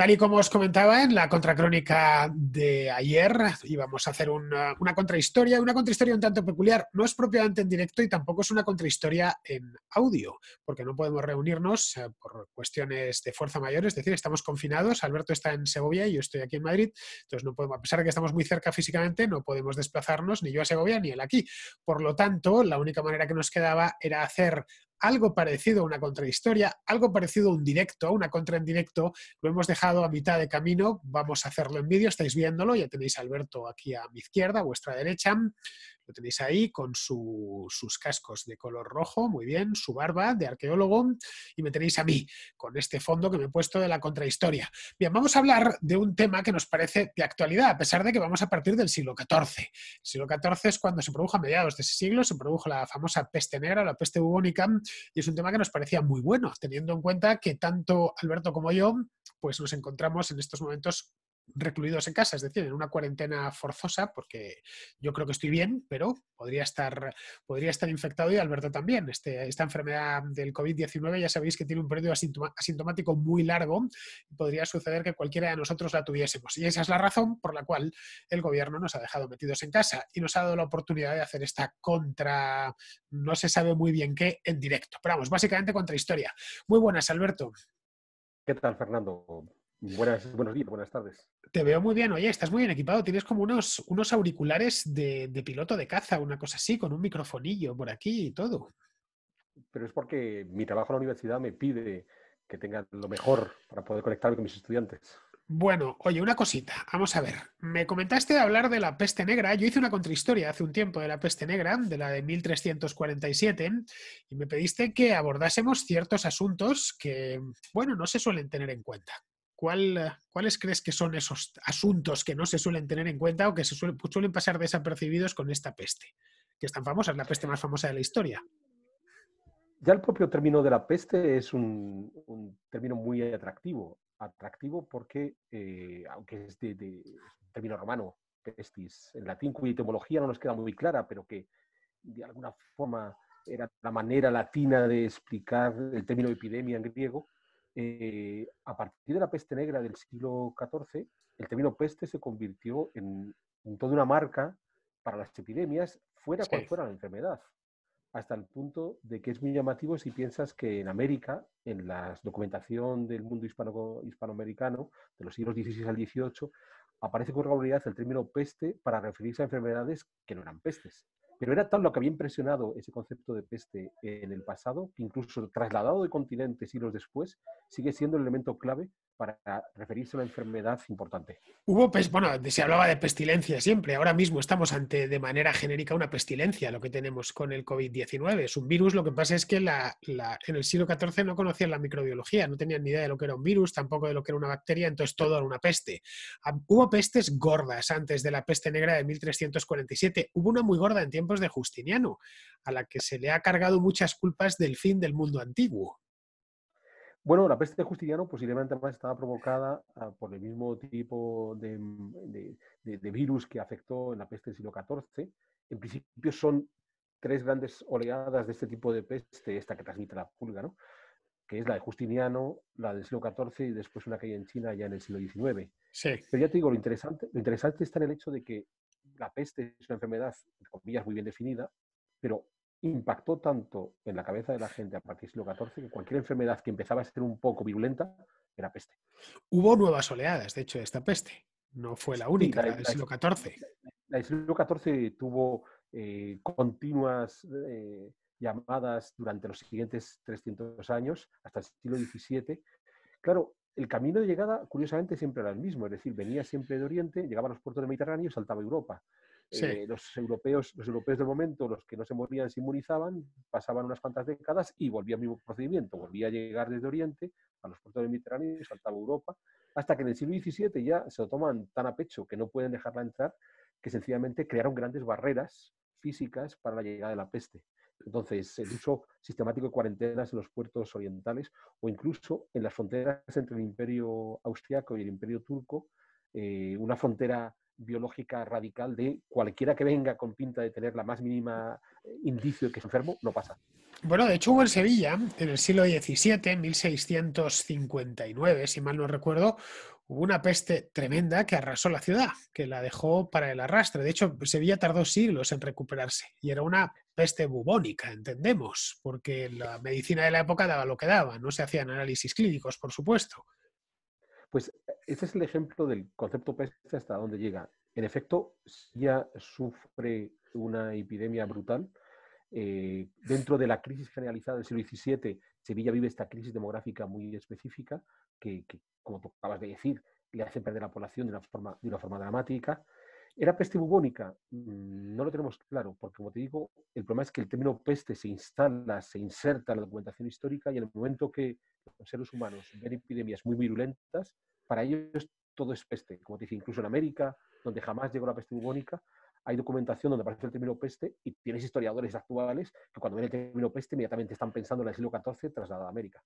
Tal y como os comentaba en la contracrónica de ayer, íbamos a hacer una, contrahistoria, una contrahistoria un tanto peculiar. No es propiamente en directo y tampoco es una contrahistoria en audio, porque no podemos reunirnos eh, por cuestiones de fuerza mayor, es decir, estamos confinados. Alberto está en Segovia y yo estoy aquí en Madrid, entonces no podemos, a pesar de que estamos muy cerca físicamente, no podemos desplazarnos ni yo a Segovia ni él aquí. Por lo tanto, la única manera que nos quedaba era hacer algo parecido a una contrahistoria, algo parecido a un directo, a una contra en directo, lo hemos dejado a mitad de camino, vamos a hacerlo en vídeo, estáis viéndolo, ya tenéis a Alberto aquí a mi izquierda, a vuestra derecha, lo tenéis ahí con sus cascos de color rojo, muy bien, su barba de arqueólogo y me tenéis a mí con este fondo que me he puesto de la contrahistoria. Bien, vamos a hablar de un tema que nos parece de actualidad, a pesar de que vamos a partir del siglo XIV. El siglo XIV es cuando se produjo a mediados de ese siglo, se produjo la famosa peste negra, la peste bubónica, y es un tema que nos parecía muy bueno, teniendo en cuenta que tanto Alberto como yo pues nos encontramos en estos momentos recluidos en casa, es decir, en una cuarentena forzosa, porque yo creo que estoy bien, pero podría estar, podría estar infectado y Alberto también. Este, esta enfermedad del COVID-19 ya sabéis que tiene un periodo asintomático muy largo y podría suceder que cualquiera de nosotros la tuviésemos. Y esa es la razón por la cual el gobierno nos ha dejado metidos en casa y nos ha dado la oportunidad de hacer esta contra, no se sabe muy bien qué, en directo. Pero vamos, básicamente contra historia. Muy buenas, Alberto. ¿Qué tal, Fernando? Buenas, buenos días, buenas tardes. Te veo muy bien, oye, estás muy bien equipado. Tienes como unos, unos auriculares de, piloto de caza, una cosa así, con un microfonillo por aquí y todo. Pero es porque mi trabajo en la universidad me pide que tenga lo mejor para poder conectarme con mis estudiantes. Bueno, oye, una cosita, vamos a ver. Me comentaste de hablar de la peste negra. Yo hice una contrahistoria hace un tiempo de la peste negra, de la de 1347, y me pediste que abordásemos ciertos asuntos que, bueno, no se suelen tener en cuenta. ¿Cuáles crees que son esos asuntos que no se suelen tener en cuenta o que se suelen, pasar desapercibidos con esta peste? Que es tan famosa, es la peste más famosa de la historia. Ya el propio término de la peste es un, término muy atractivo. Atractivo porque, eh, aunque es de, término romano, pestis, en latín cuya etimología no nos queda muy clara, pero que de alguna forma era la manera latina de explicar el término epidemia en griego, eh, a partir de la peste negra del siglo XIV, el término peste se convirtió en, toda una marca para las epidemias, fuera cual fuera la enfermedad. Hasta el punto de que es muy llamativo si piensas que en América, en la documentación del mundo hispano, hispanoamericano, de los siglos XVI al XVIII, aparece con regularidad el término peste para referirse a enfermedades que no eran pestes. Pero era tal lo que había impresionado ese concepto de peste en el pasado que incluso trasladado de continentes siglos después sigue siendo el elemento clave para referirse a una enfermedad importante. Hubo, bueno, se hablaba de pestilencia siempre. Ahora mismo estamos ante, de manera genérica, una pestilencia, lo que tenemos con el COVID-19. Es un virus, lo que pasa es que en el siglo XIV no conocían la microbiología, no tenían ni idea de lo que era un virus, tampoco de lo que era una bacteria, entonces todo era una peste. Hubo pestes gordas antes de la peste negra de 1347. Hubo una muy gorda en tiempos de Justiniano, a la que se le ha cargado muchas culpas del fin del mundo antiguo. Bueno, la peste de Justiniano posiblemente más estaba provocada ah, por el mismo tipo mm, de, virus que afectó en la peste del siglo XIV. En principio son tres grandes oleadas de este tipo de peste, esta que transmite la pulga, ¿no? que es la de Justiniano, la del siglo XIV y después una que hay en China ya en el siglo XIX. Sí. Pero ya te digo, lo interesante, lo interesante está en el hecho de que la peste es una enfermedad, entre comillas, muy bien definida, pero impactó tanto en la cabeza de la gente a partir del siglo XIV que cualquier enfermedad que empezaba a ser un poco virulenta era peste. Hubo nuevas oleadas, de hecho, de esta peste. No fue la única, la, del siglo XIV. La, del siglo XIV tuvo eh, continuas eh, llamadas durante los siguientes 300 años, hasta el siglo XVII. Claro, el camino de llegada, curiosamente, siempre era el mismo, es decir, venía siempre de Oriente, llegaba a los puertos del Mediterráneo y saltaba a Europa. Eh, los, europeos, los europeos del momento, los que no se morían, se inmunizaban, pasaban unas cuantas décadas y volvía el mismo procedimiento. Volvía a llegar desde Oriente a los puertos del Mediterráneo y saltaba Europa, hasta que en el siglo XVII ya se lo toman tan a pecho que no pueden dejarla entrar, que sencillamente crearon grandes barreras físicas para la llegada de la peste. Entonces, el uso sistemático de cuarentenas en los puertos orientales o incluso en las fronteras entre el imperio austriaco y el imperio turco eh, una frontera biológica radical de cualquiera que venga con pinta de tener la más mínima eh, indicio de que es enfermo, no pasa. Bueno, de hecho hubo en Sevilla, en el siglo XVII, 1659, si mal no recuerdo, hubo una peste tremenda que arrasó la ciudad, que la dejó para el arrastre. De hecho, Sevilla tardó siglos en recuperarse y era una peste bubónica, entendemos, porque la medicina de la época daba lo que daba, no se hacían análisis clínicos, por supuesto. Ese es el ejemplo del concepto peste hasta dónde llega. En efecto, ya sufre una epidemia brutal. Eh, dentro de la crisis generalizada del siglo XVII, Sevilla vive esta crisis demográfica muy específica que, como tú acabas de decir, le hace perder la población de una forma, de una forma dramática. ¿Era peste bubónica? Mm, no lo tenemos claro, porque como te digo, el problema es que el término peste se instala, se inserta en la documentación histórica y en el momento que los seres humanos ven epidemias muy virulentas, para ellos todo es peste. Como te dice, incluso en América, donde jamás llegó la peste bubónica, hay documentación donde aparece el término peste y tienes historiadores actuales que cuando ven el término peste inmediatamente están pensando en el siglo XIV trasladado a América.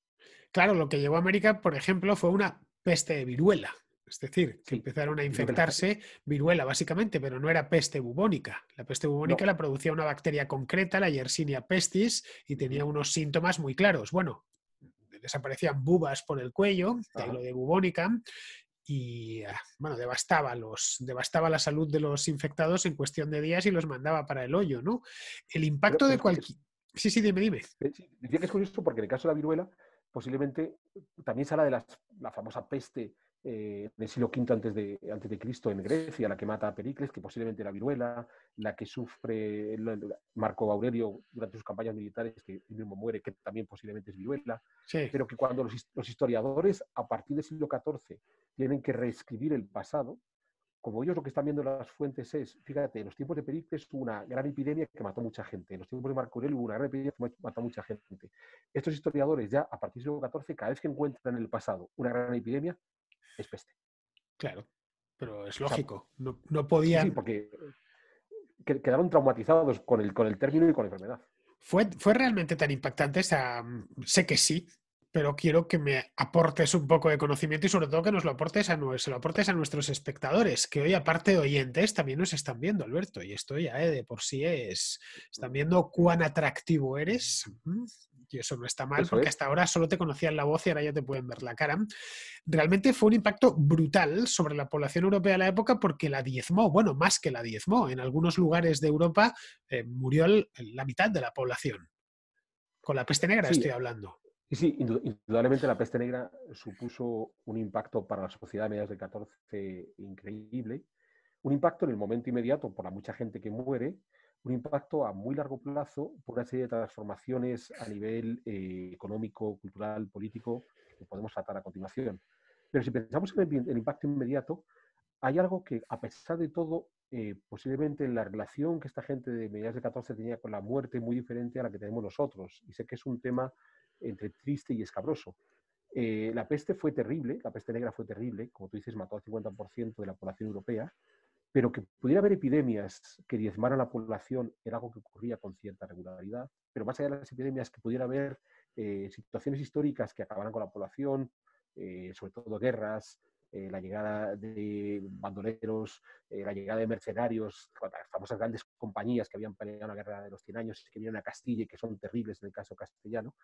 Claro, lo que llegó a América, por ejemplo, fue una peste de viruela. Es decir, que empezaron a infectarse viruela básicamente, pero no era peste bubónica. La peste bubónica la producía una bacteria concreta, la Yersinia pestis, y tenía unos síntomas muy claros. Bueno, desaparecían bubas por el cuello, de lo de bubónica, y ah, bueno, devastaba, los, devastaba la salud de los infectados en cuestión de días y los mandaba para el hoyo, ¿no? El impacto de cualquier... Sí, sí, dime, dime. Eh, decía que es curioso porque en el caso de la viruela, posiblemente también habla de la famosa peste eh, del siglo V antes de, antes de Cristo en Grecia, la que mata a Pericles, que posiblemente era viruela, la que sufre Marco Aurelio durante sus campañas militares, que él mismo muere, que también posiblemente es viruela, pero que cuando los, los, historiadores a partir del siglo XIV tienen que reescribir el pasado, como ellos lo que están viendo en las fuentes es, fíjate, en los tiempos de Pericles hubo una gran epidemia que mató mucha gente, en los tiempos de Marco Aurelio hubo una gran epidemia que mató mucha gente. Estos historiadores ya a partir del siglo XIV, cada vez que encuentran en el pasado una gran epidemia, es peste. Claro, pero es lógico. no, no, podían. Sí, porque quedaron traumatizados con el, con el término y con la enfermedad. ¿Fue, fue realmente tan impactante? sé que sí, pero quiero que me aportes un poco de conocimiento y sobre todo que nos lo aportes a, se lo aportes a nuestros espectadores, que hoy aparte de oyentes también nos están viendo, Alberto, y esto ya eh, de por sí es, están viendo cuán atractivo eres, y eso no está mal, porque hasta ahora solo te conocían la voz y ahora ya te pueden ver la cara. Realmente fue un impacto brutal sobre la población europea de la época porque la diezmó, bueno, más que la diezmó. En algunos lugares de Europa eh, murió la mitad de la población. Con la peste negra estoy hablando. Sí, sí, indudablemente la peste negra supuso un impacto para la sociedad a mediados del 14 increíble. Un impacto en el momento inmediato por la mucha gente que muere, un impacto a muy largo plazo por una serie de transformaciones a nivel eh, económico, cultural, político, que podemos tratar a continuación. Pero si pensamos en el, impacto inmediato, hay algo que, a pesar de todo, eh, posiblemente la relación que esta gente de mediados de 14 tenía con la muerte muy diferente a la que tenemos nosotros. Y sé que es un tema entre triste y escabroso. Eh, la peste fue terrible, la peste negra fue terrible, como tú dices, mató al 50% de la población europea, pero que pudiera haber epidemias que diezmaran la población era algo que ocurría con cierta regularidad, pero más allá de las epidemias, que pudiera haber eh, situaciones históricas que acabaran con la población, eh, sobre todo guerras, eh, la llegada de bandoleros, la llegada de mercenarios, famosas grandes compañías que habían peleado la guerra de los 100 años, que vienen a Castilla y que son terribles en el caso castellano,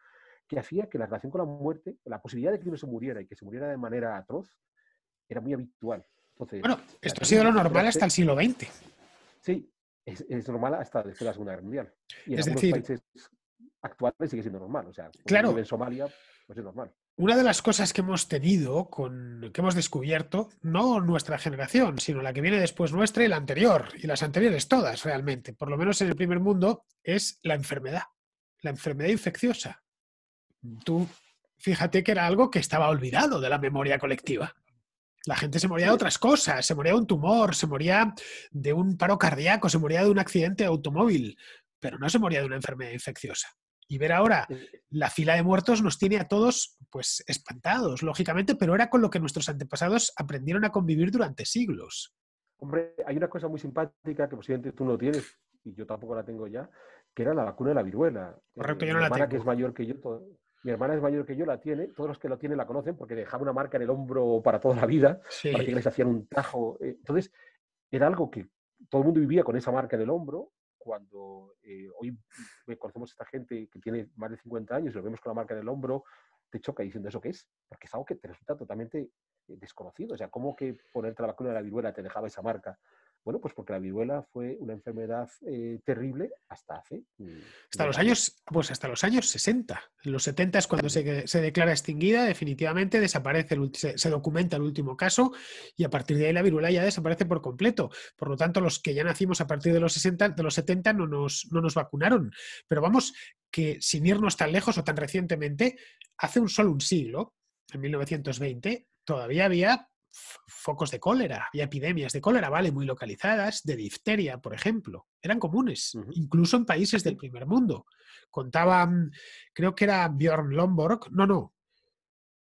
que hacía que la relación con la muerte, la posibilidad de que uno se muriera y que se muriera de manera atroz, era muy habitual bueno, esto ha sido lo normal hasta el siglo XX. Sí, es, normal hasta después de la Segunda Guerra Mundial. Y en es decir, países actuales sigue siendo normal. O sea, claro, en Somalia, pues es normal. Una de las cosas que hemos tenido, con, que hemos descubierto, no nuestra generación, sino la que viene después nuestra y la anterior, y las anteriores todas realmente, por lo menos en el primer mundo, es la enfermedad, la enfermedad infecciosa. Tú fíjate que era algo que estaba olvidado de la memoria colectiva. La gente se moría de otras cosas, se moría de un tumor, se moría de un paro cardíaco, se moría de un accidente de automóvil, pero no se moría de una enfermedad infecciosa. Y ver ahora la fila de muertos nos tiene a todos pues espantados, lógicamente, pero era con lo que nuestros antepasados aprendieron a convivir durante siglos. Hombre, hay una cosa muy simpática que posiblemente tú no tienes y yo tampoco la tengo ya, que era la vacuna de la viruela. Correcto, yo no la tengo. que es mayor que yo, Mi hermana es mayor que yo, la tiene. Todos los que lo tienen la conocen porque dejaba una marca en el hombro para toda la vida. Para que les hacían un tajo. Eh, entonces, era algo que todo el mundo vivía con esa marca en el hombro. Cuando eh, hoy conocemos a esta gente que tiene más de 50 años y lo vemos con la marca en el hombro, te choca diciendo eso qué es, porque es algo que te resulta totalmente eh, desconocido. O sea, ¿cómo que ponerte la vacuna de la viruela te dejaba esa marca? Bueno, pues porque la viruela fue una enfermedad eh, terrible hasta hace. Hasta los años, pues hasta los años 60. En los 70 es cuando se, declara extinguida, definitivamente desaparece, se, documenta el último caso y a partir de ahí la viruela ya desaparece por completo. Por lo tanto, los que ya nacimos a partir de los 60, de los 70 no nos, no nos vacunaron. Pero vamos, que sin irnos tan lejos o tan recientemente, hace un solo un siglo, en 1920, todavía había focos de cólera, había epidemias de cólera, ¿vale? Muy localizadas, de difteria, por ejemplo. Eran comunes, incluso en países del primer mundo. Contaban, creo que era Björn Lomborg, no, no,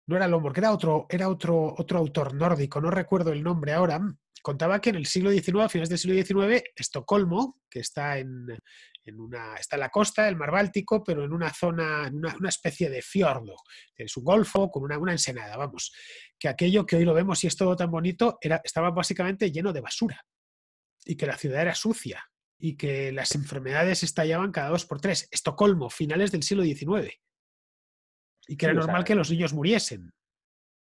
no era Lomborg, era otro, era otro, otro autor nórdico, no recuerdo el nombre ahora, contaba que en el siglo XIX, a finales del siglo XIX, Estocolmo, que está en, una, está en la costa del mar Báltico, pero en una zona, en una, especie de fiordo, es un golfo con una, una, ensenada, vamos, que aquello que hoy lo vemos y es todo tan bonito, era, estaba básicamente lleno de basura y que la ciudad era sucia y que las enfermedades estallaban cada dos por tres. Estocolmo, finales del siglo XIX. Y que era normal que los niños muriesen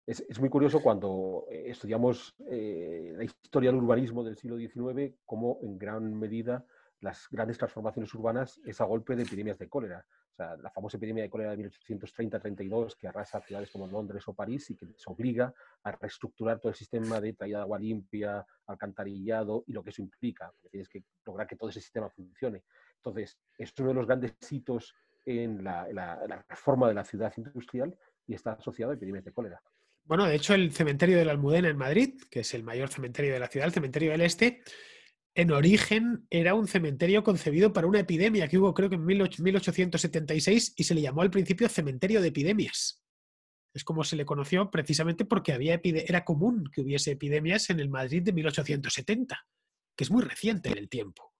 es, muy curioso cuando eh, estudiamos eh, la historia del urbanismo del siglo XIX, cómo en gran medida las grandes transformaciones urbanas es a golpe de epidemias de cólera. O sea, la famosa epidemia de cólera de 1830-32 que arrasa ciudades como Londres o París y que les obliga a reestructurar todo el sistema de traída de agua limpia, alcantarillado y lo que eso implica. tienes que lograr que todo ese sistema funcione. Entonces, es uno de los grandes hitos en la, la reforma de la ciudad industrial y está asociado a epidemias de cólera. Bueno, de hecho, el cementerio de la Almudena en Madrid, que es el mayor cementerio de la ciudad, el cementerio del Este, en origen era un cementerio concebido para una epidemia que hubo creo que en 1876 y se le llamó al principio cementerio de epidemias. Es como se le conoció precisamente porque había era común que hubiese epidemias en el Madrid de 1870, que es muy reciente en el tiempo.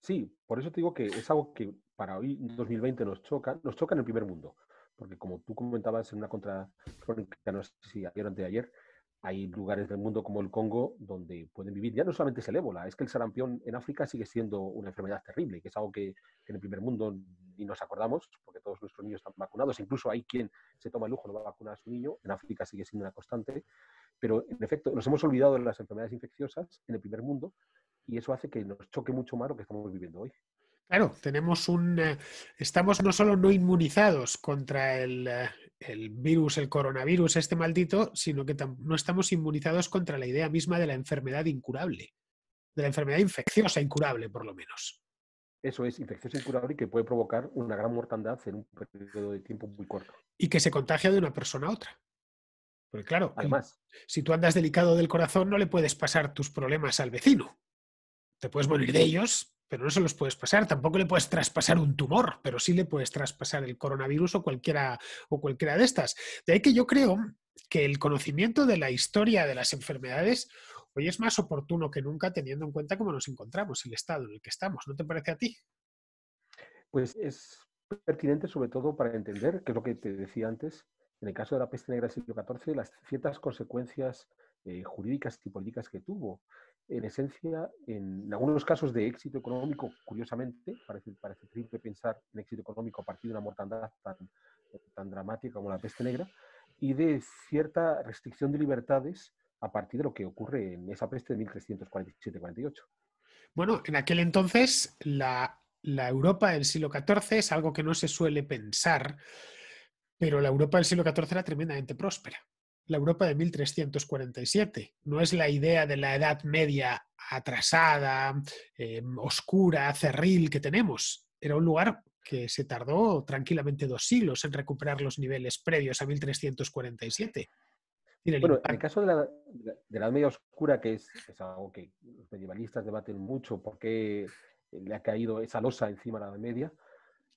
Sí, por eso te digo que es algo que para hoy, 2020, nos choca, nos choca en el primer mundo porque como tú comentabas en una contracrónica, no sé si ayer o antes ayer, hay lugares del mundo como el Congo donde pueden vivir, ya no solamente es el ébola, es que el sarampión en África sigue siendo una enfermedad terrible, que es algo que, en el primer mundo ni nos acordamos, porque todos nuestros niños están vacunados, incluso hay quien se toma el lujo de no vacunar a su niño, en África sigue siendo una constante, pero en efecto nos hemos olvidado de las enfermedades infecciosas en el primer mundo y eso hace que nos choque mucho más lo que estamos viviendo hoy. Claro, tenemos un. Eh, estamos no solo no inmunizados contra el, eh, el, virus, el coronavirus, este maldito, sino que no estamos inmunizados contra la idea misma de la enfermedad incurable, de la enfermedad infecciosa incurable, por lo menos. Eso es, infecciosa incurable y que puede provocar una gran mortandad en un periodo de tiempo muy corto. Y que se contagia de una persona a otra. Porque claro, además, si tú andas delicado del corazón, no le puedes pasar tus problemas al vecino. Te puedes morir de ellos, pero no se los puedes pasar. Tampoco le puedes traspasar un tumor, pero sí le puedes traspasar el coronavirus o cualquiera, o cualquiera de estas. De ahí que yo creo que el conocimiento de la historia de las enfermedades hoy es más oportuno que nunca teniendo en cuenta cómo nos encontramos, el estado en el que estamos. ¿No te parece a ti? Pues es pertinente sobre todo para entender, que es lo que te decía antes, en el caso de la peste negra del siglo XIV, las ciertas consecuencias eh, jurídicas y políticas que tuvo en esencia, en algunos casos de éxito económico, curiosamente, parece, parece triste pensar en éxito económico a partir de una mortandad tan, tan dramática como la peste negra, y de cierta restricción de libertades a partir de lo que ocurre en esa peste de 1347-48. Bueno, en aquel entonces la, la Europa del siglo XIV es algo que no se suele pensar, pero la Europa del siglo XIV era tremendamente próspera la Europa de 1347. No es la idea de la Edad Media atrasada, em, oscura, cerril que tenemos. Era un lugar que se tardó tranquilamente dos siglos en recuperar los niveles previos a 1347. bueno, en el caso de la, Edad Media Oscura, que es, es, algo que los medievalistas debaten mucho, por qué le ha caído esa losa encima de la Edad Media,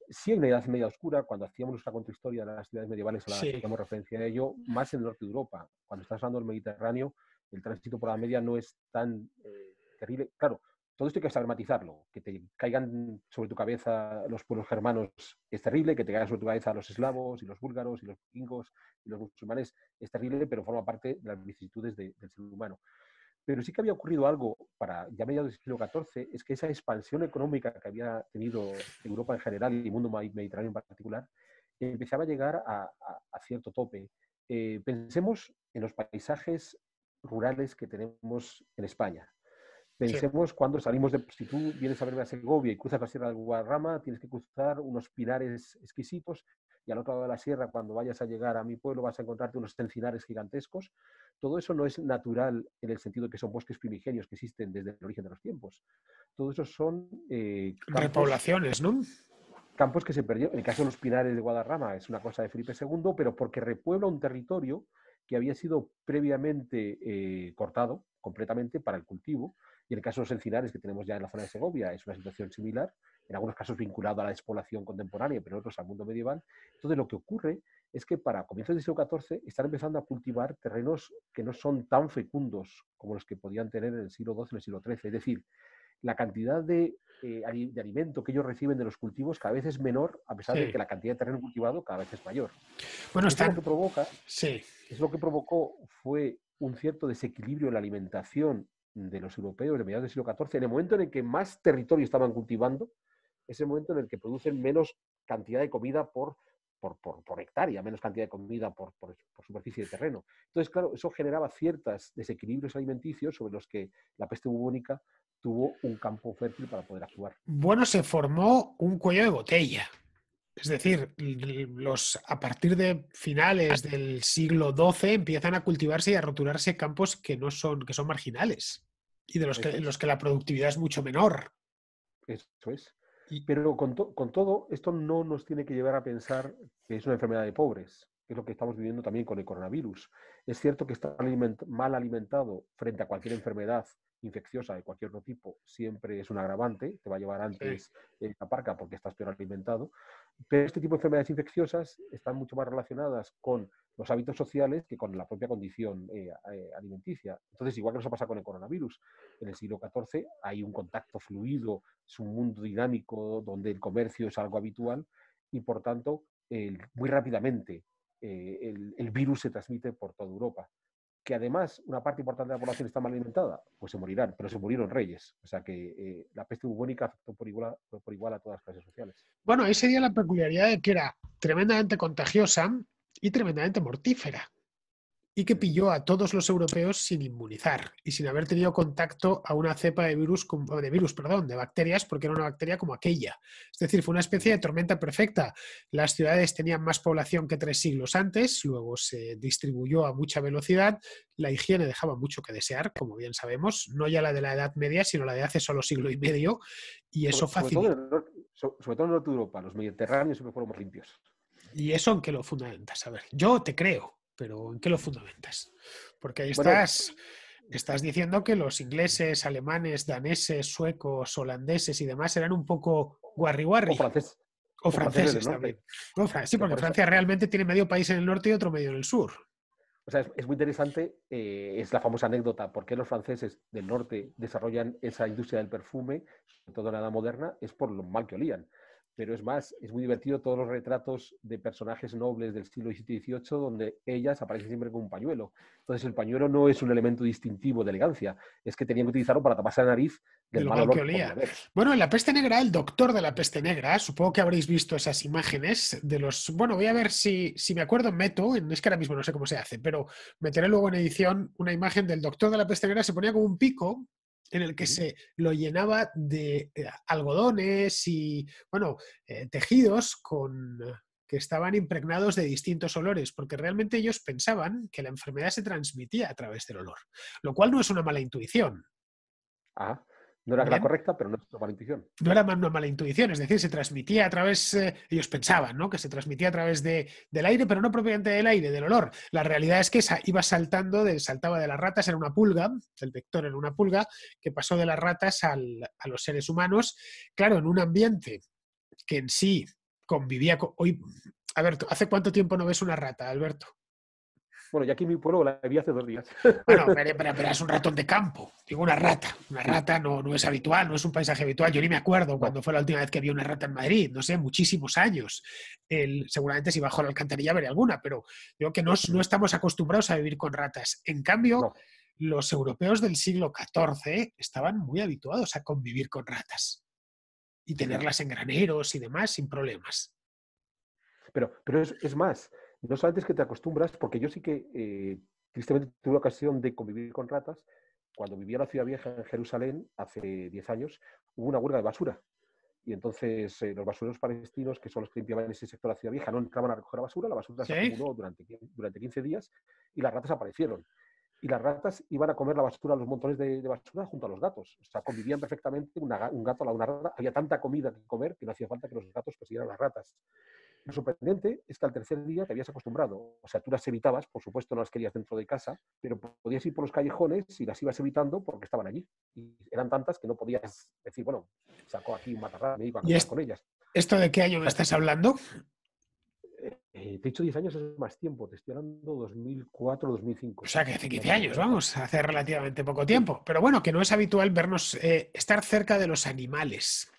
sí en la Edad Media Oscura, cuando hacíamos nuestra contrahistoria de las ciudades medievales, hacíamos referencia a ello, más en el norte de Europa. Cuando estás hablando del Mediterráneo, el tránsito por la media no es tan eh, terrible. Claro, todo esto hay que saber matizarlo. Que te caigan sobre tu cabeza los pueblos germanos es terrible, que te caigan sobre tu cabeza los eslavos y los búlgaros y los vikingos y los musulmanes es terrible, pero forma parte de las vicisitudes del ser humano. Pero sí que había ocurrido algo para ya mediados del siglo XIV, es que esa expansión económica que había tenido Europa en general y el mundo mediterráneo en particular, empezaba a llegar a, cierto tope. Eh, pensemos en los paisajes rurales que tenemos en España. Pensemos cuando salimos de, si tú vienes a verme a Segovia y cruzas la Sierra del Guadarrama, tienes que cruzar unos pinares exquisitos y al otro lado de la sierra, cuando vayas a llegar a mi pueblo, vas a encontrarte unos encinares gigantescos. Todo eso no es natural en el sentido de que son bosques primigenios que existen desde el origen de los tiempos. Todo eso son... Eh, Repoblaciones, ¿no? Campos que se perdieron. En el caso de los pinares de Guadarrama es una cosa de Felipe II, pero porque repuebla un territorio que había sido previamente eh, cortado completamente para el cultivo. Y en el caso de los encinares que tenemos ya en la zona de Segovia es una situación similar, en algunos casos vinculado a la despoblación contemporánea, pero en otros al mundo medieval. Entonces lo que ocurre es que para comienzos del siglo XIV están empezando a cultivar terrenos que no son tan fecundos como los que podían tener en el siglo XII, en el siglo XIII. Es decir, la cantidad de, eh, de, alimento que ellos reciben de los cultivos cada vez es menor, a pesar de que la cantidad de terreno cultivado cada vez es mayor. Bueno, está... lo que provoca, sí. es lo que provocó fue un cierto desequilibrio en la alimentación de los europeos de mediados del siglo XIV. En el momento en el que más territorio estaban cultivando, es el momento en el que producen menos cantidad de comida por por, hectárea, menos cantidad de comida por, superficie de terreno. Entonces, claro, eso generaba ciertos desequilibrios alimenticios sobre los que la peste bubónica tuvo un campo fértil para poder actuar. Bueno, se formó un cuello de botella. Es decir, los, a partir de finales del siglo XII empiezan a cultivarse y a roturarse campos que no son, que son marginales y de los que, los que la productividad es mucho menor. Eso es. Pero con, todo, esto no nos tiene que llevar a pensar que es una enfermedad de pobres, que es lo que estamos viviendo también con el coronavirus. Es cierto que estar mal alimentado frente a cualquier enfermedad infecciosa de cualquier otro tipo siempre es un agravante, te va a llevar antes la parca porque estás peor alimentado, pero este tipo de enfermedades infecciosas están mucho más relacionadas con los hábitos sociales que con la propia condición eh, eh, alimenticia. Entonces, igual que nos ha pasado con el coronavirus, en el siglo XIV hay un contacto fluido, es un mundo dinámico donde el comercio es algo habitual y, por tanto, muy rápidamente eh, el virus se transmite por toda Europa que además una parte importante de la población está mal alimentada, pues se morirán, pero se murieron reyes. O sea que la peste bubónica afectó por igual, por igual a todas las clases sociales. Bueno, ahí sería la peculiaridad de que era tremendamente contagiosa y tremendamente mortífera y que pilló a todos los europeos sin inmunizar y sin haber tenido contacto a una cepa de virus, de virus, perdón, de bacterias, porque era una bacteria como aquella. Es decir, fue una especie de tormenta perfecta. Las ciudades tenían más población que tres siglos antes, luego se distribuyó a mucha velocidad, la higiene dejaba mucho que desear, como bien sabemos, no ya la de la Edad Media, sino la de hace solo siglo y medio, y eso facilitó. Sobre, todo en Norte Europa, los mediterráneos siempre fueron más limpios. ¿Y eso en qué lo fundamentas? A ver, yo te creo, pero ¿en qué lo fundamentas? Porque ahí estás, estás diciendo que los ingleses, alemanes, daneses, suecos, holandeses y demás eran un poco guarri guarri. O, franceses también. sí, porque Francia realmente tiene medio país en el norte y otro medio en el sur. O sea, es, muy interesante, eh, es la famosa anécdota, ¿por qué los franceses del norte desarrollan esa industria del perfume, sobre todo en la edad moderna? Es por lo mal que olían pero es más, es muy divertido todos los retratos de personajes nobles del siglo XVII y XVIII donde ellas aparecen siempre con un pañuelo. Entonces el pañuelo no es un elemento distintivo de elegancia, es que tenían que utilizarlo para taparse la nariz del mal olor que olía. Bueno, en la peste negra, el doctor de la peste negra, supongo que habréis visto esas imágenes de los... Bueno, voy a ver si, si me acuerdo, meto, es que ahora mismo no sé cómo se hace, pero meteré luego en edición una imagen del doctor de la peste negra, se ponía como un pico en el que se lo llenaba de eh, algodones y, bueno, eh, tejidos con, que estaban impregnados de distintos olores, porque realmente ellos pensaban que la enfermedad se transmitía a través del olor, lo cual no es una mala intuición. Ah, no era la correcta, pero no es una mala intuición. No era una mala intuición, es decir, se transmitía a través, eh, ellos pensaban, ¿no? Que se transmitía a través de, del aire, pero no propiamente del aire, del olor. La realidad es que esa iba saltando, de, saltaba de las ratas, era una pulga, el vector era una pulga, que pasó de las ratas a los seres humanos. Claro, en un ambiente que en sí convivía con... Hoy, a ver, ¿hace cuánto tiempo no ves una rata, Alberto? Bueno, ya aquí en mi pueblo la vi hace dos días. Bueno, pero, es un ratón de campo. Digo, una rata. Una rata no, no es habitual, no es un paisaje habitual. Yo ni me acuerdo cuando fue la última vez que vi una rata en Madrid. No sé, muchísimos años. El, seguramente si bajo la alcantarilla veré alguna, pero digo que no, no estamos acostumbrados a vivir con ratas. En cambio, los europeos del siglo XIV estaban muy habituados a convivir con ratas y tenerlas en graneros y demás sin problemas. Pero, pero es, es más, no solamente es que te acostumbras, porque yo sí que eh, tristemente tuve ocasión de convivir con ratas. Cuando vivía en la ciudad vieja en Jerusalén, hace 10 años, hubo una huelga de basura. Y entonces eh, los basureros palestinos, que son los que limpiaban ese sector de la ciudad vieja, no entraban a recoger la basura, la basura se acumuló durante, durante 15 días y las ratas aparecieron. Y las ratas iban a comer la basura, los montones de, basura, junto a los gatos. O sea, convivían perfectamente un gato a la una rata. Había tanta comida que comer que no hacía falta que los gatos persiguieran las ratas. Lo sorprendente es que al tercer día te habías acostumbrado. O sea, tú las evitabas, por supuesto no las querías dentro de casa, pero podías ir por los callejones y las ibas evitando porque estaban allí. Y eran tantas que no podías decir, bueno, sacó aquí un matarrán, me iba a con ellas. ¿Esto de qué año me estás hablando? Eh, te he dicho 10 años es más tiempo, te estoy hablando 2004, 2005. O sea, que hace 15 años, vamos, hace relativamente poco tiempo. Pero bueno, que no es habitual vernos, eh, estar cerca de los animales.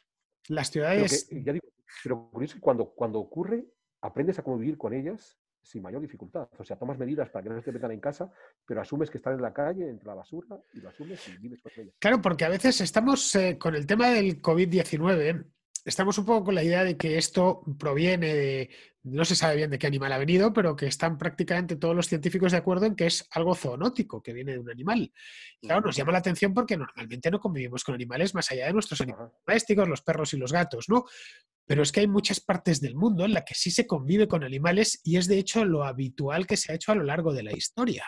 Las ciudades... ya digo, pero curioso que cuando, cuando ocurre, aprendes a convivir con ellas sin mayor dificultad. O sea, tomas medidas para que no se te metan en casa, pero asumes que están en la calle, entre la basura, y lo asumes y vives con ellas. Claro, porque a veces estamos eh, con el tema del COVID-19, estamos un poco con la idea de que esto proviene de, no se sabe bien de qué animal ha venido, pero que están prácticamente todos los científicos de acuerdo en que es algo zoonótico, que viene de un animal. Claro, nos llama la atención porque normalmente no convivimos con animales más allá de nuestros animales domésticos, los perros y los gatos, ¿no? Pero es que hay muchas partes del mundo en las que sí se convive con animales y es de hecho lo habitual que se ha hecho a lo largo de la historia.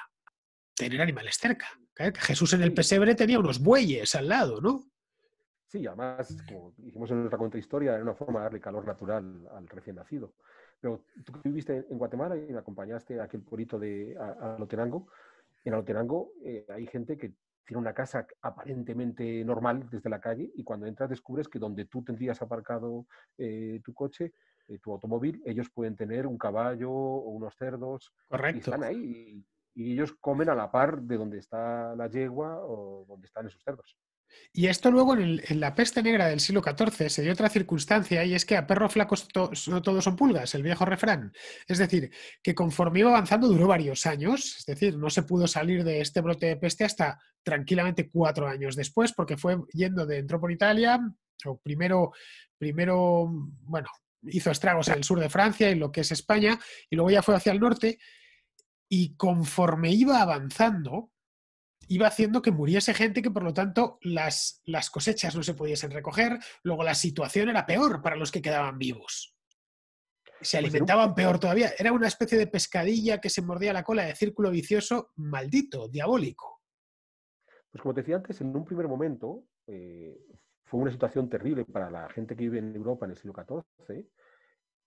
Tener animales cerca. Jesús en el pesebre tenía unos bueyes al lado, ¿no? Sí, además, como dijimos en nuestra contrahistoria, era una forma de darle calor natural al recién nacido. Pero tú viviste en Guatemala y me acompañaste a aquel pueblito de Alotenango. En Alotenango eh, hay gente que tiene una casa aparentemente normal desde la calle y cuando entras descubres que donde tú tendrías aparcado eh, tu coche, eh, tu automóvil, ellos pueden tener un caballo o unos cerdos. Correcto. Y están ahí y, y ellos comen a la par de donde está la yegua o donde están esos cerdos. Y esto luego en, la peste negra del siglo XIV se dio otra circunstancia y es que a perros flacos no todos son pulgas, el viejo refrán. Es decir, que conforme iba avanzando duró varios años, es decir, no se pudo salir de este brote de peste hasta tranquilamente cuatro años después, porque fue yendo de entró por Italia, primero, primero, bueno, hizo estragos en el sur de Francia y lo que es España, y luego ya fue hacia el norte, y conforme iba avanzando, iba haciendo que muriese gente que por lo tanto las, las cosechas no se pudiesen recoger, luego la situación era peor para los que quedaban vivos. Se pues alimentaban peor todavía. Era una especie de pescadilla que se mordía la cola de círculo vicioso maldito, diabólico. Pues como te decía antes, en un primer momento eh, fue una situación terrible para la gente que vive en Europa en el siglo XIV.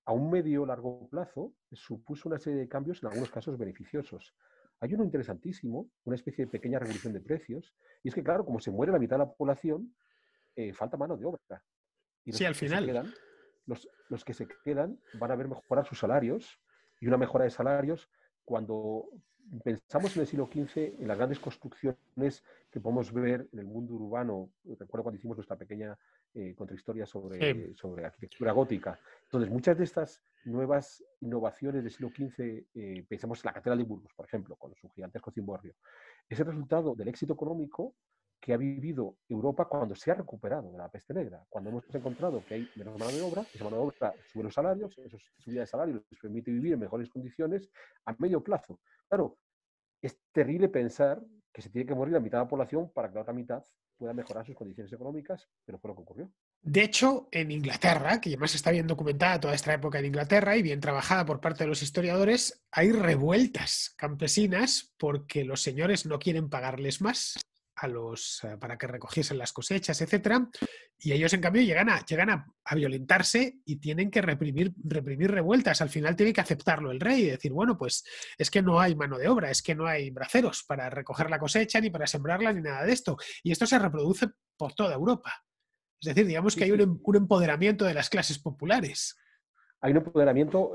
A un medio largo plazo supuso una serie de cambios, en algunos casos beneficiosos. Hay uno interesantísimo, una especie de pequeña revolución de precios, y es que, claro, como se muere la mitad de la población, eh, falta mano de obra. Y sí, al final. los, los, que se quedan van a ver mejorar sus salarios, y una mejora de salarios cuando pensamos en el siglo XV, en las grandes construcciones que podemos ver en el mundo urbano, recuerdo cuando hicimos nuestra pequeña eh, contrahistoria sobre, sobre arquitectura gótica. Entonces, muchas de estas nuevas innovaciones del siglo XV, eh, pensamos en la Catedral de Burgos, por ejemplo, con su gigantesco cimborrio, es el resultado del éxito económico que ha vivido Europa cuando se ha recuperado de la peste negra, cuando hemos encontrado que hay menos mano de obra, esa mano de obra sube los salarios, esa subida de salario les permite vivir en mejores condiciones a medio plazo. Claro, es terrible pensar que se tiene que morir la mitad de la población para que la otra mitad pueda mejorar sus condiciones económicas, pero fue lo que ocurrió. De hecho, en Inglaterra, que además está bien documentada toda esta época en Inglaterra y bien trabajada por parte de los historiadores, hay revueltas campesinas porque los señores no quieren pagarles más a los, eh, para que recogiesen las cosechas, etcétera, y ellos en cambio llegan a, llegan a, violentarse y tienen que reprimir, reprimir revueltas. Al final tiene que aceptarlo el rey y decir, bueno, pues es que no hay mano de obra, es que no hay braceros para recoger la cosecha, ni para sembrarla, ni nada de esto. Y esto se reproduce por toda Europa. Es decir, digamos que hay un, un empoderamiento de las clases populares. Hay un empoderamiento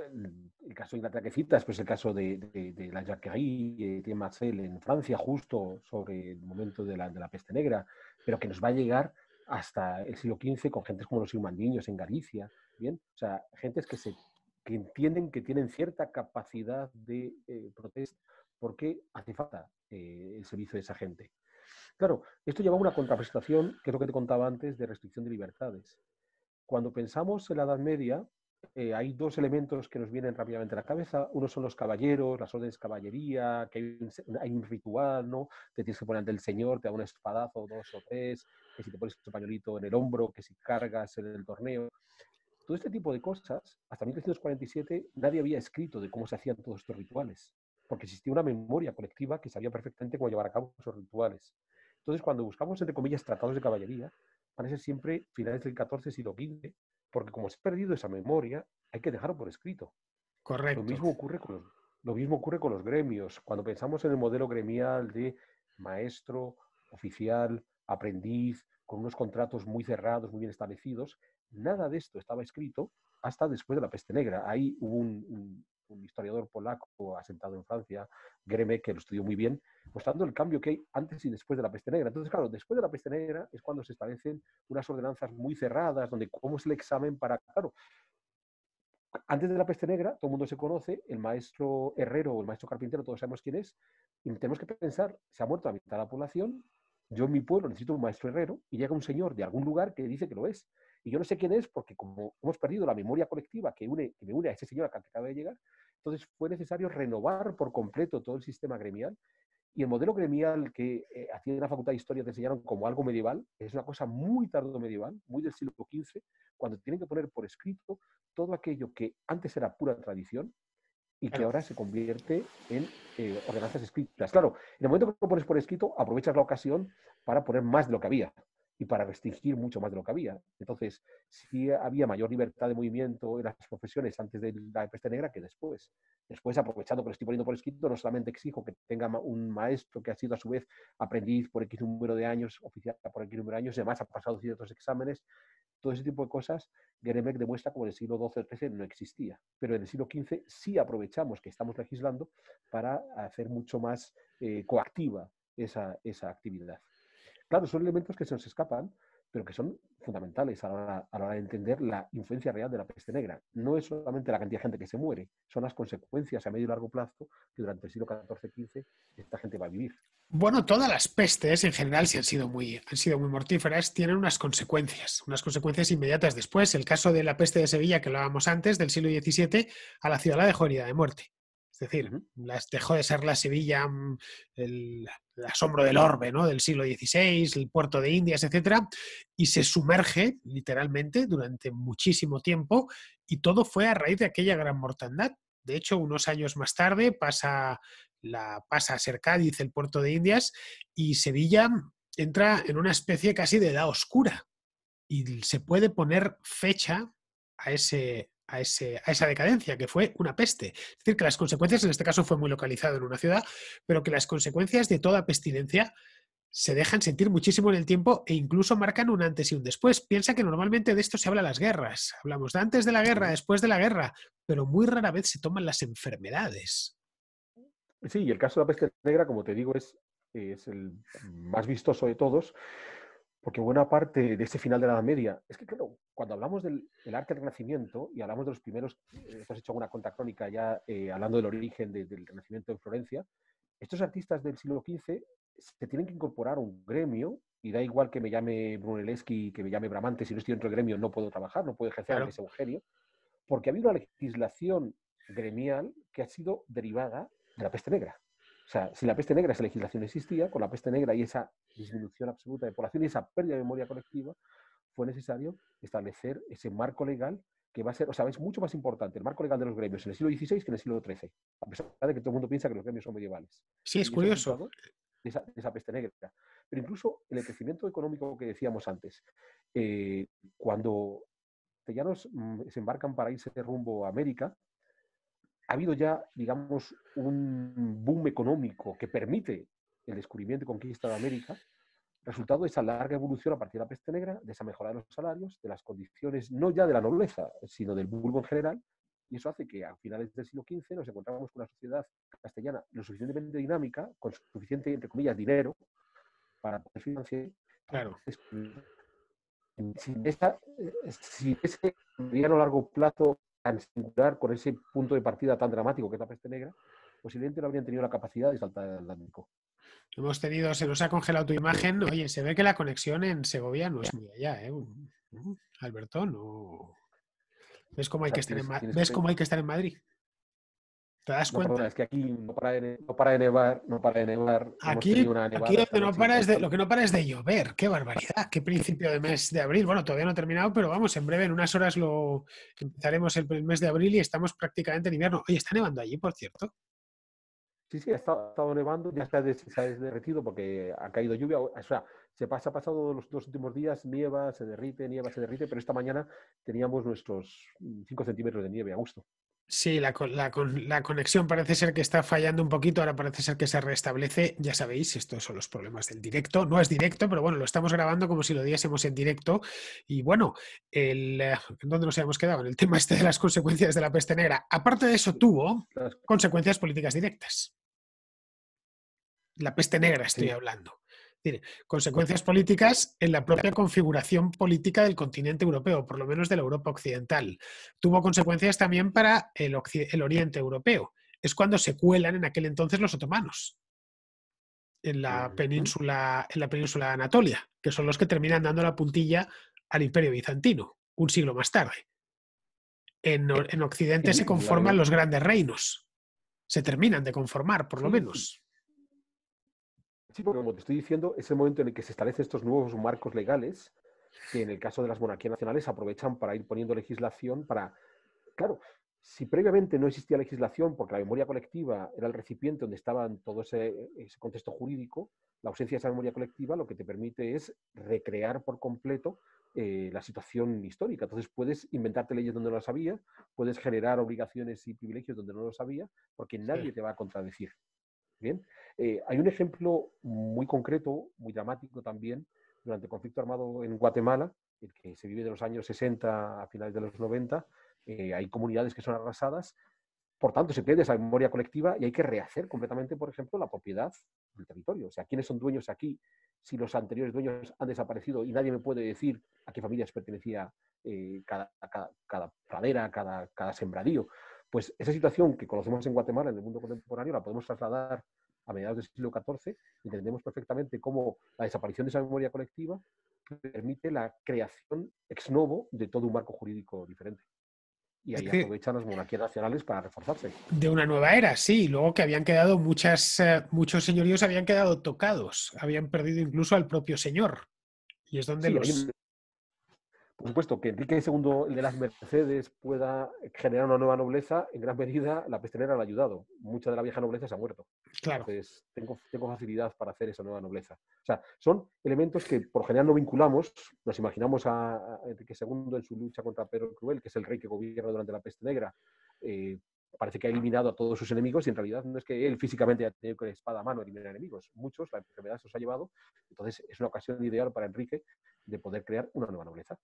el caso de Inglaterra que citas, pues el caso de, de, la Jacquerie de Marcel en Francia, justo sobre el momento de la, de la, peste negra, pero que nos va a llegar hasta el siglo XV con gentes como los irmandiños en Galicia, ¿bien? O sea, gentes que, se, que entienden que tienen cierta capacidad de eh, protesta porque hace falta eh, el servicio de esa gente. Claro, esto lleva a una contraprestación, que es lo que te contaba antes, de restricción de libertades. Cuando pensamos en la Edad Media, eh, hay dos elementos que nos vienen rápidamente a la cabeza. Uno son los caballeros, las órdenes de caballería, que hay un, ritual, ¿no? Te tienes que poner ante el Señor, te da un espadazo, dos o tres, que si te pones un pañuelito en el hombro, que si cargas en el torneo. Todo este tipo de cosas, hasta 1347 nadie había escrito de cómo se hacían todos estos rituales, porque existía una memoria colectiva que sabía perfectamente cómo llevar a cabo esos rituales. Entonces, cuando buscamos, entre comillas, tratados de caballería, van siempre finales del 14, siglo XV, porque como se ha perdido esa memoria, hay que dejarlo por escrito. Correcto. Lo mismo ocurre con los, lo mismo ocurre con los gremios. Cuando pensamos en el modelo gremial de maestro, oficial, aprendiz, con unos contratos muy cerrados, muy bien establecidos, nada de esto estaba escrito hasta después de la peste negra. Ahí hubo un, un historiador polaco asentado en Francia, Greme, que lo estudió muy bien, mostrando el cambio que hay antes y después de la peste negra. Entonces, claro, después de la peste negra es cuando se establecen unas ordenanzas muy cerradas, donde cómo es el examen para, claro, antes de la peste negra, todo el mundo se conoce, el maestro herrero o el maestro carpintero, todos sabemos quién es, y tenemos que pensar, se ha muerto la mitad de la población, yo en mi pueblo necesito un maestro herrero, y llega un señor de algún lugar que dice que lo es. Y yo no sé quién es porque como hemos perdido la memoria colectiva que, une, que me une a ese señor que acaba de llegar, entonces fue necesario renovar por completo todo el sistema gremial. Y el modelo gremial que eh, hacía en la Facultad de Historia te enseñaron como algo medieval, es una cosa muy tardo medieval, muy del siglo XV, cuando tienen que poner por escrito todo aquello que antes era pura tradición y que ahora se convierte en eh, ordenanzas escritas. Claro, en el momento que lo pones por escrito, aprovechas la ocasión para poner más de lo que había y para restringir mucho más de lo que había. Entonces, sí había mayor libertad de movimiento en las profesiones antes de la peste negra que después. Después, aprovechando que lo estoy poniendo por escrito, no solamente exijo que tenga un maestro que ha sido a su vez aprendiz por X número de años, oficial por X número de años, y además ha pasado ciertos exámenes, todo ese tipo de cosas, Geremek demuestra como en el siglo XII o XIII no existía. Pero en el siglo XV sí aprovechamos que estamos legislando para hacer mucho más eh, coactiva esa, esa actividad. Claro, son elementos que se nos escapan, pero que son fundamentales a la, hora, de entender la influencia real de la peste negra. No es solamente la cantidad de gente que se muere, son las consecuencias a medio y largo plazo que durante el siglo XIV-XV esta gente va a vivir. Bueno, todas las pestes en general, si han sido muy, han sido muy mortíferas, tienen unas consecuencias, unas consecuencias inmediatas después. El caso de la peste de Sevilla, que hablábamos antes, del siglo XVII, a la ciudad la dejó herida de muerte. Es decir, las dejó de ser la Sevilla, mm, el, asombro del orbe ¿no? del siglo XVI, el puerto de Indias, etc. Y se sumerge literalmente durante muchísimo tiempo y todo fue a raíz de aquella gran mortandad. De hecho, unos años más tarde pasa, la, pasa a ser Cádiz, el puerto de Indias, y Sevilla entra en una especie casi de edad oscura. Y se puede poner fecha a ese, a, esa decadencia, que fue una peste. Es decir, que las consecuencias, en este caso fue muy localizado en una ciudad, pero que las consecuencias de toda pestilencia se dejan sentir muchísimo en el tiempo e incluso marcan un antes y un después. Piensa que normalmente de esto se habla en las guerras. Hablamos de antes de la guerra, después de la guerra, pero muy rara vez se toman las enfermedades. Sí, y el caso de la peste negra, como te digo, es, es el más vistoso de todos, porque buena parte de ese final de la Edad Media, es que claro, cuando hablamos del, arte del Renacimiento y hablamos de los primeros, eh, has hecho alguna contacrónica ya eh, hablando del origen del Renacimiento en Florencia, estos artistas del siglo XV se tienen que incorporar a un gremio y da igual que me llame Brunelleschi, que me llame Bramante, si no estoy dentro del gremio no puedo trabajar, no puedo ejercer claro. ese genio, porque ha habido una legislación gremial que ha sido derivada de la peste negra. O sea, si la peste negra, esa legislación existía, con la peste negra y esa disminución absoluta de población y esa pérdida de memoria colectiva, fue necesario establecer ese marco legal que va a ser, o sea, es mucho más importante el marco legal de los gremios en el siglo XVI que en el siglo XIII, a pesar de que todo el mundo piensa que los gremios son medievales. Sí, es curioso. De esa, peste negra. Pero incluso en el crecimiento económico que decíamos antes, eh, cuando castellanos mm, se embarcan para irse de rumbo a América, ha habido ya, digamos, un boom económico que permite el descubrimiento y conquista de América, resultado de esa larga evolución a partir de la peste negra, de esa mejora de los salarios, de las condiciones, no ya de la nobleza, sino del vulgo en general, Y eso hace que a finales del siglo XV nos encontramos con una sociedad castellana lo suficientemente dinámica, con suficiente, entre comillas, dinero para poder financiar. Claro. Si, esa, si ese mediano largo plazo tan singular, con ese punto de partida tan dramático que es la peste negra, posiblemente no habrían tenido la capacidad de saltar al Atlántico. Hemos tenido, se nos ha congelado tu imagen. Oye, se ve que la conexión en Segovia no es muy allá, ¿eh? Alberto, no. ¿Ves cómo hay, que, estar en, ¿ves cómo hay que estar en Madrid? ¿Te das cuenta? es que aquí no para, de, no para de nevar, no para de nevar. Aquí, aquí no para es de, lo que no para es de llover. ¡Qué barbaridad! ¡Qué principio de mes de abril! Bueno, todavía no ha terminado, pero vamos, en breve, en unas horas lo empezaremos el mes de abril y estamos prácticamente en invierno. Oye, ¿está nevando allí, por cierto? Sí, sí, ha estado, nevando, ya se ha, derretido porque ha caído lluvia. O sea, se pasa, ha pasado los dos últimos días, nieva, se derrite, nieva, se derrite, pero esta mañana teníamos nuestros 5 centímetros de nieve a gusto. Sí, la, la, conexión parece ser que está fallando un poquito, ahora parece ser que se restablece. Ya sabéis, estos son los problemas del directo. No es directo, pero bueno, lo estamos grabando como si lo diésemos en directo. Y bueno, el, eh, ¿dónde nos habíamos quedado? En el tema este de las consecuencias de la peste negra. Aparte de eso, tuvo consecuencias políticas directas la peste negra estoy hablando. Tiene consecuencias políticas en la propia configuración política del continente europeo, por lo menos de la Europa occidental. Tuvo consecuencias también para el, Oriente europeo. Es cuando se cuelan en aquel entonces los otomanos en la península, en la península de Anatolia, que son los que terminan dando la puntilla al Imperio bizantino, un siglo más tarde. En, en Occidente se conforman los grandes reinos. Se terminan de conformar, por lo menos. Sí, porque como te estoy diciendo, es el momento en el que se establecen estos nuevos marcos legales que en el caso de las monarquías nacionales aprovechan para ir poniendo legislación para... Claro, si previamente no existía legislación porque la memoria colectiva era el recipiente donde estaba todo ese, contexto jurídico, la ausencia de esa memoria colectiva lo que te permite es recrear por completo eh, la situación histórica. Entonces puedes inventarte leyes donde no las había, puedes generar obligaciones y privilegios donde no los había, porque nadie te va a contradecir. Bien, eh, hay un ejemplo muy concreto, muy dramático también, durante el conflicto armado en Guatemala, el que se vive de los años 60 a finales de los 90. Eh, hay comunidades que son arrasadas, por tanto se pierde esa memoria colectiva y hay que rehacer completamente, por ejemplo, la propiedad del territorio. O sea, ¿quiénes son dueños aquí? Si los anteriores dueños han desaparecido y nadie me puede decir a qué familias pertenecía eh, cada, cada, pradera, cada, cada sembradío. Pues esa situación que conocemos en Guatemala, en el mundo contemporáneo, la podemos trasladar a mediados del siglo XIV, entendemos perfectamente cómo la desaparición de esa memoria colectiva permite la creación ex novo de todo un marco jurídico diferente. Y ahí aprovechan las monarquías nacionales para reforzarse. De una nueva era, sí. Luego que habían quedado muchas, eh, muchos señoríos habían quedado tocados, habían perdido incluso al propio señor. Y es donde los por supuesto, que Enrique II, el de las Mercedes, pueda generar una nueva nobleza, en gran medida la peste negra le ha ayudado. Mucha de la vieja nobleza se ha muerto. Claro. Entonces, tengo, tengo facilidad para hacer esa nueva nobleza. O sea, son elementos que por general no vinculamos. Nos imaginamos a, Enrique II en su lucha contra Pedro el Cruel, que es el rey que gobierna durante la peste negra. Eh, parece que ha eliminado a todos sus enemigos y en realidad no es que él físicamente haya tenido con espada a mano eliminar enemigos. Muchos, la enfermedad se los ha llevado. Entonces, es una ocasión ideal para Enrique de poder crear una nueva nobleza.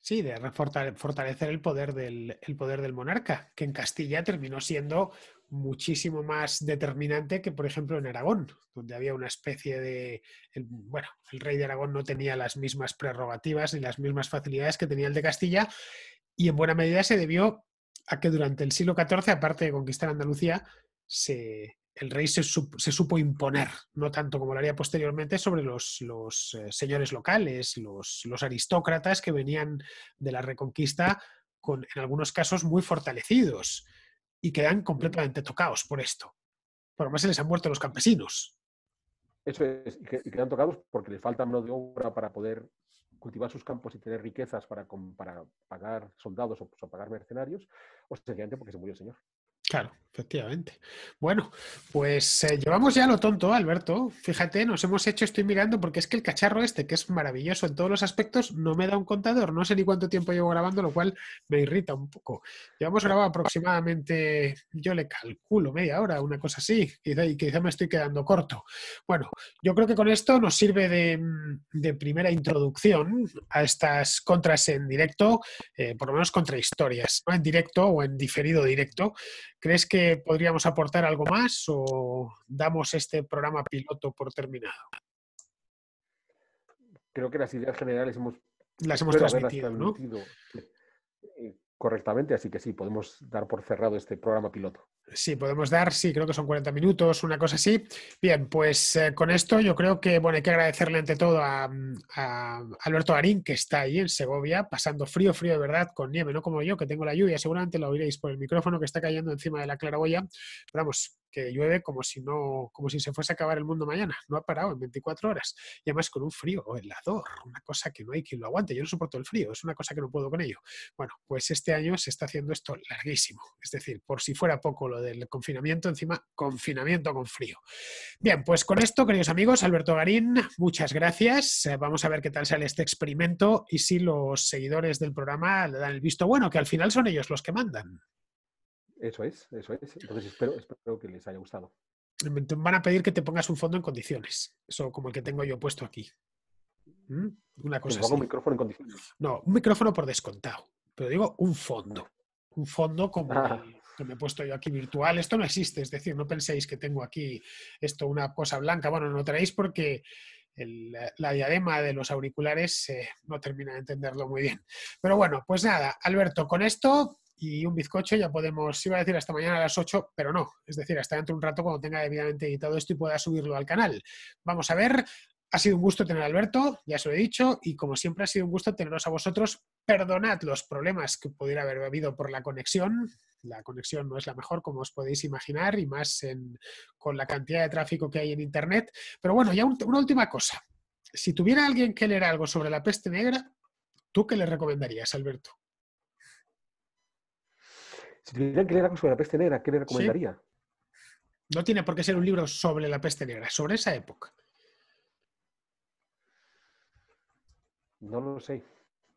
Sí, de fortalecer el poder, del, poder del monarca, que en Castilla terminó siendo muchísimo más determinante que, por ejemplo, en Aragón, donde había una especie de... bueno, el rey de Aragón no tenía las mismas prerrogativas ni las mismas facilidades que tenía el de Castilla, y en buena medida se debió a que durante el siglo XIV, aparte de conquistar Andalucía, se, el rey se, supo imponer, no tanto como lo haría posteriormente, sobre los, eh, señores locales, los, aristócratas que venían de la reconquista, con, en algunos casos muy fortalecidos y quedan completamente tocados por esto. Por lo más se les han muerto los campesinos. Eso es, y, quedan tocados porque les falta mano de obra para poder cultivar sus campos y tener riquezas para, para pagar soldados o, o pagar mercenarios, o sencillamente porque se murió el señor. Claro. Efectivamente. Bueno, pues eh, llevamos ya lo tonto, Alberto. Fíjate, nos hemos hecho, estoy mirando, porque es que el cacharro este, que es maravilloso en todos los aspectos, no me da un contador. No sé ni cuánto tiempo llevo grabando, lo cual me irrita un poco. Llevamos grabado aproximadamente, yo le calculo, media hora, una cosa así, y quizá me estoy quedando corto. Bueno, yo creo que con esto nos sirve de, primera introducción a estas contras en directo, eh, por lo menos contra historias, no en directo o en diferido directo. ¿Crees que podríamos aportar algo más o damos este programa piloto por terminado? Creo que las ideas generales hemos, las hemos transmitido, ¿no? Correctamente, así que sí, podemos dar por cerrado este programa piloto. Sí, podemos dar, sí, creo que son 40 minutos, una cosa así. Bien, pues eh, con esto yo creo que bueno, hay que agradecerle ante todo a, Alberto Arín, que está ahí en Segovia, pasando frío, frío de verdad, con nieve, no como yo, que tengo la lluvia, seguramente lo oiréis por el micrófono que está cayendo encima de la claraboya. Vamos, que llueve como si no, como si se fuese a acabar el mundo mañana. No ha parado en 24 horas. Y además con un frío helador, una cosa que no hay quien lo aguante. Yo no soporto el frío, es una cosa que no puedo con ello. Bueno, pues este año se está haciendo esto larguísimo. Es decir, por si fuera poco lo del confinamiento, encima confinamiento con frío. Bien, pues con esto, queridos amigos, Alberto Garín, muchas gracias. Eh, vamos a ver qué tal sale este experimento y si los seguidores del programa le dan el visto bueno, que al final son ellos los que mandan. Eso es, eso es. Entonces espero, espero que les haya gustado. Van a pedir que te pongas un fondo en condiciones, eso como el que tengo yo puesto aquí. ¿Mm? Una cosa así. un micrófono en condiciones? No, un micrófono por descontado, pero digo un fondo. Un fondo como ah. que me he puesto yo aquí virtual. Esto no existe, es decir, no penséis que tengo aquí esto, una cosa blanca. Bueno, no traéis porque la diadema de los auriculares eh, no termina de entenderlo muy bien. Pero bueno, pues nada, Alberto, con esto y un bizcocho ya podemos, iba a decir hasta mañana a las 8, pero no, es decir, hasta dentro de un rato cuando tenga debidamente editado esto y pueda subirlo al canal. Vamos a ver, ha sido un gusto tener a Alberto, ya se lo he dicho, y como siempre ha sido un gusto teneros a vosotros. Perdonad los problemas que pudiera haber habido por la conexión. La conexión no es la mejor, como os podéis imaginar, y más con la cantidad de tráfico que hay en Internet. Pero bueno, ya una última cosa. Si tuviera alguien que leer algo sobre la peste negra, ¿tú qué le recomendarías, Alberto? Si tuvieran que leer algo sobre la peste negra, ¿qué le recomendaría? No tiene por qué ser un libro sobre la peste negra, sobre esa época. No lo sé.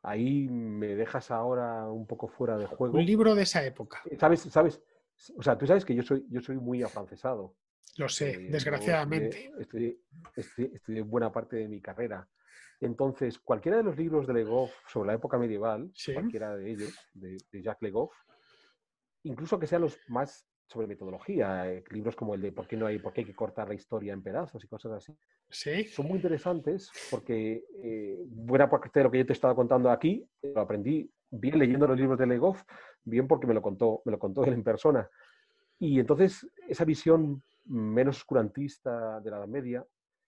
Ahí me dejas ahora un poco fuera de juego. Un libro de esa época. ¿Sabes? ¿Sabes? O sea, tú sabes que yo soy, yo soy muy afrancesado. Lo sé, eh, desgraciadamente. Estudié, buena parte de mi carrera. Entonces, cualquiera de los libros de Legoff sobre la época medieval, cualquiera de ellos, de, de Jacques Legoff, incluso que sean los más sobre metodología, eh, libros como el de por qué no hay, por qué hay que cortar la historia en pedazos y cosas así. Sí. Son muy interesantes porque eh, buena parte de lo que yo te estaba contando aquí eh, lo aprendí bien leyendo los libros de Legoff, bien porque me lo contó, me lo contó él en persona. Y entonces esa visión menos oscurantista de la Edad Media,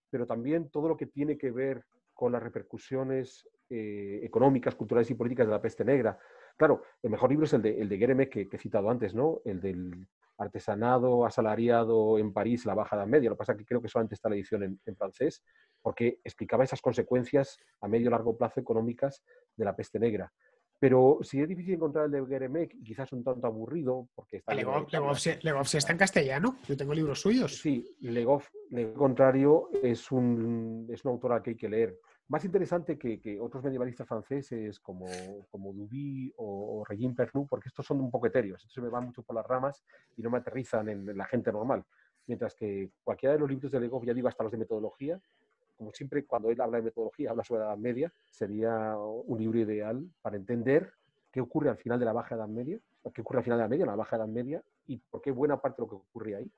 pero también todo lo que tiene que ver con las repercusiones económicas, culturales y políticas de la peste negra, Claro, el mejor libro es el de, el de que, he citado antes, ¿no? El del artesanado asalariado en París, la Baja Edad Media. Lo que pasa es que creo que solamente está la edición en, francés, porque explicaba esas consecuencias a medio y largo plazo económicas de la peste negra. Pero si es difícil encontrar el de Gueremec, quizás un tanto aburrido, porque está... Legoff está en castellano, yo tengo libros suyos. Sí, Legoff, al contrario, es un, es un autor al que hay que leer más interesante que, otros medievalistas franceses como, como Duby o, o Regine Pernoud, porque estos son un poco etéreos, estos se me van mucho por las ramas y no me aterrizan en, la gente normal. Mientras que cualquiera de los libros de Legoff, ya digo, hasta los de metodología, como siempre, cuando él habla de metodología, habla sobre la Edad Media, sería un libro ideal para entender qué ocurre al final de la Baja Edad Media, qué ocurre al final de la Media, en la Baja Edad Media, y por qué buena parte de lo que ocurre ahí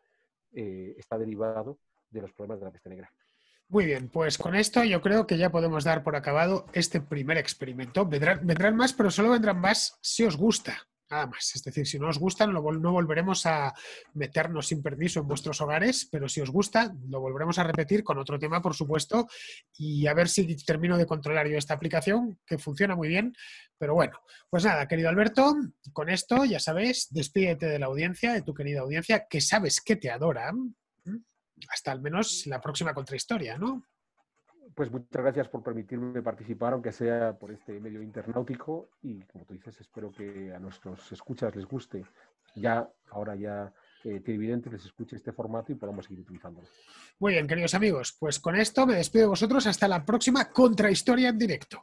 eh, está derivado de los problemas de la peste negra. Muy bien, pues con esto yo creo que ya podemos dar por acabado este primer experimento. Vendrán, más, pero solo vendrán más si os gusta, nada más. Es decir, si no os gustan, no volveremos a meternos sin permiso en vuestros hogares, pero si os gusta, lo volveremos a repetir con otro tema, por supuesto, y a ver si termino de controlar yo esta aplicación, que funciona muy bien. Pero bueno, pues nada, querido Alberto, con esto, ya sabes, despídete de la audiencia, de tu querida audiencia, que sabes que te adora hasta al menos la próxima contrahistoria, ¿no? Pues muchas gracias por permitirme participar, aunque sea por este medio internautico, y como tú dices, espero que a nuestros escuchas les guste ya, ahora ya eh, televidentes les escuche este formato y podamos seguir utilizándolo. Muy bien, queridos amigos, pues con esto me despido de vosotros hasta la próxima contrahistoria en directo.